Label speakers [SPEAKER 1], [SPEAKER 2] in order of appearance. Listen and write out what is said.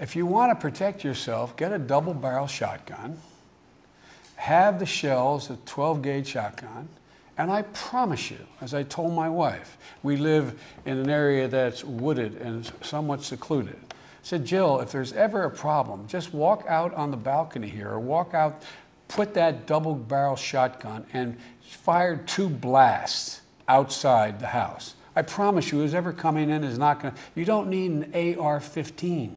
[SPEAKER 1] if you want to protect yourself, get a double barrel shotgun, have the shells, a 12 gauge shotgun, and I promise you, as I told my wife, we live in an area that's wooded and somewhat secluded. I said, Jill, if there's ever a problem, just walk out on the balcony here or walk out, put that double barrel shotgun and fire two blasts outside the house. I promise you, whoever coming in is not going to, you don't need an AR 15.